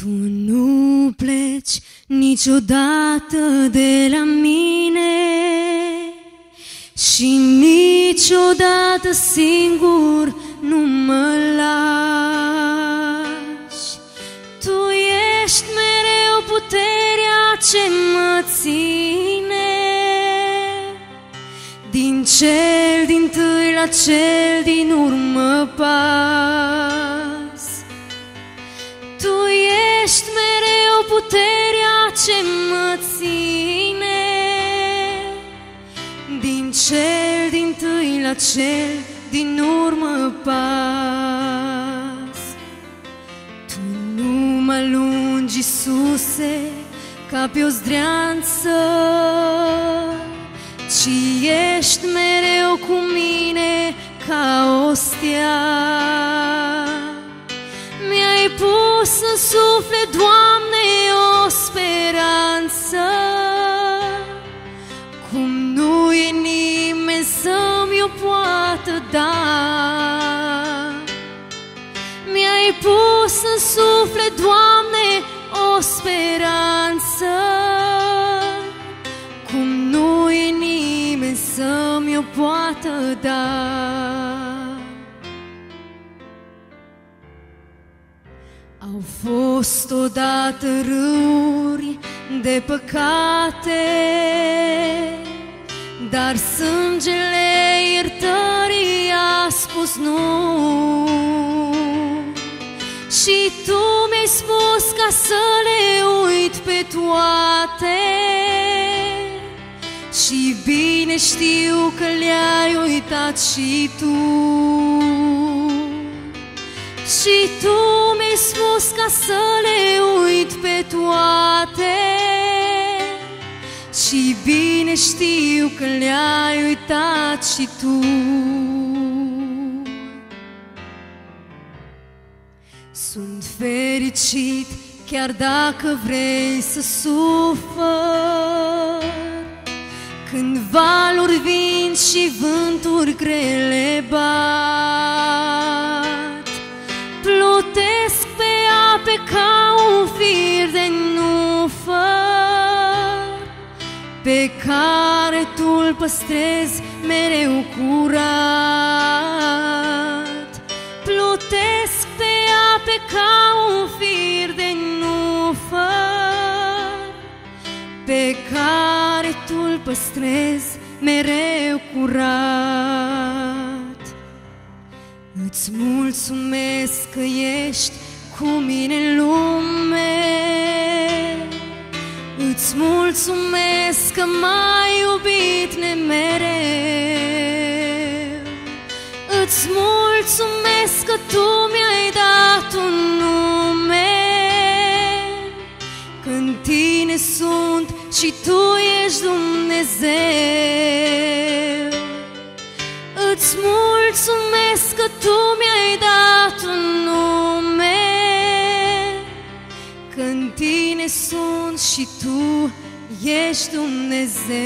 Tu nu pleci niciodată de la mine. Și niciodată singur nu mă lași. Tu ești mereu puterea ce mă ține. Din cel din tâi la cel din urmă pas mă ține Din cel din tâi la cel din urmă pas. Tu nu mă lungi, Iisuse, ca pe o zdreanță Ci ești mereu cu mine poată da. Mi-ai pus în suflet, Doamne, o speranță. Cum nu e nimeni să-mi o poată da. Au fost odată râuri de păcate Dar sângele iertării a spus nu. Și tu mi-ai spus ca să le uit pe toate. Și bine știu că le-ai uitat și tu. Și tu mi-ai spus ca să le uit pe toate Și bine știu că le-ai uitat și tu. Sunt fericit chiar dacă vrei să sufăr. Când valuri vin și vânturi grele bat Pe care tu îl păstrezi mereu curat. Plutesc pe ape ca un fir de nufăr Pe care tu îl păstrezi mereu curat. Îți mulțumesc că ești cu mine în lume. Îți mulțumesc că m-ai iubit nemereu. Îți mulțumesc că tu mi-ai dat un nume. Când tine sunt și tu ești Dumnezeu. Îți mulțumesc că tu mi-ai dat un nume. Când tine sunt și tu ești Dumnezeu